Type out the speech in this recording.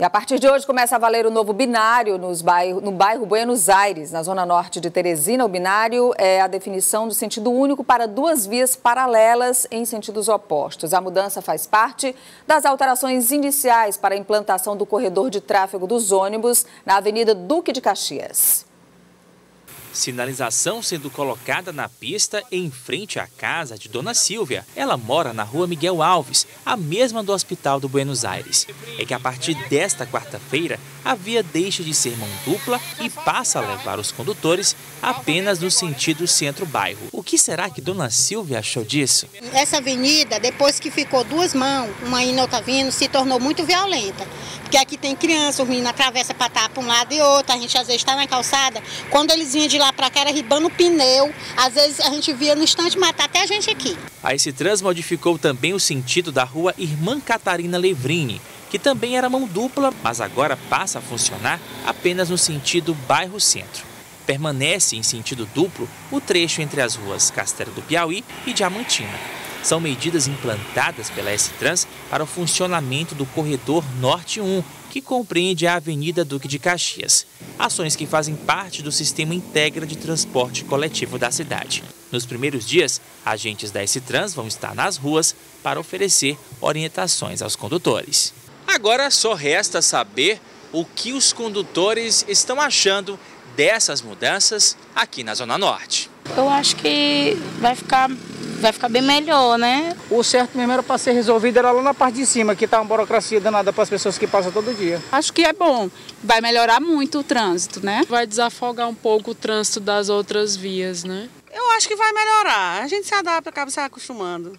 E a partir de hoje começa a valer o novo binário nos bairro, no bairro Buenos Aires, na zona norte de Teresina. O binário é a definição do sentido único para duas vias paralelas em sentidos opostos. A mudança faz parte das alterações iniciais para a implantação do corredor de tráfego dos ônibus na Avenida Duque de Caxias. Sinalização sendo colocada na pista em frente à casa de Dona Silvia. Ela mora na rua Miguel Alves, a mesma do Hospital do Buenos Aires. É que a partir desta quarta-feira, a via deixa de ser mão dupla e passa a levar os condutores apenas no sentido centro-bairro. O que será que Dona Silvia achou disso? Essa avenida, depois que ficou duas mãos, uma indo e outra vindo, se tornou muito violenta. Porque aqui tem criança, os meninos atravessam para estar para um lado e outro, a gente às vezes está na calçada. Quando eles vinham de lá para cá, era ribando pneu, às vezes a gente via no instante matar até a gente aqui. A esse trans modificou também o sentido da rua Irmã Catarina Levrini, que também era mão dupla, mas agora passa a funcionar apenas no sentido bairro-centro. Permanece em sentido duplo o trecho entre as ruas Castelo do Piauí e Diamantina. São medidas implantadas pela S-Trans para o funcionamento do Corredor Norte 1, que compreende a Avenida Duque de Caxias. Ações que fazem parte do sistema Integra de Transporte Coletivo da cidade. Nos primeiros dias, agentes da S-Trans vão estar nas ruas para oferecer orientações aos condutores. Agora só resta saber o que os condutores estão achando dessas mudanças aqui na Zona Norte. Eu acho que vai ficar vai ficar bem melhor, né? O certo mesmo era para ser resolvido era lá na parte de cima, que tá uma burocracia danada para as pessoas que passam todo dia. Acho que é bom, vai melhorar muito o trânsito, né? Vai desafogar um pouco o trânsito das outras vias, né? Eu acho que vai melhorar. A gente se adapta, acaba se acostumando.